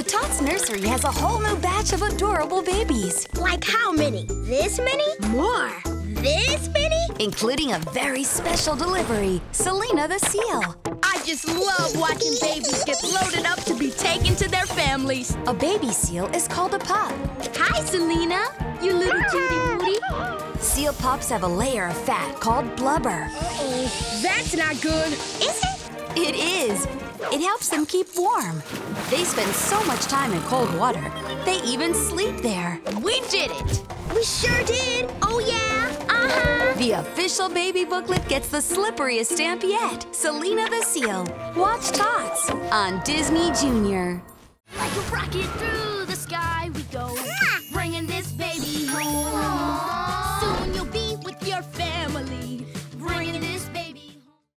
The Tots Nursery has a whole new batch of adorable babies, Like how many? This many? More. This many? including a very special delivery, Selena the Seal. I just love watching babies get loaded up to be taken to their families. A baby seal is called a pup. Hi, Selena. You little cutie booty. Seal pups have a layer of fat called blubber. That's not good. Is it? It is. It helps them keep warm. They spend so much time in cold water, they even sleep there. We did it. We sure did. Oh, yeah. Uh-huh. The official baby booklet gets the slipperiest stamp yet Selena the Seal. Watch Tots on Disney Junior. Like a rocket through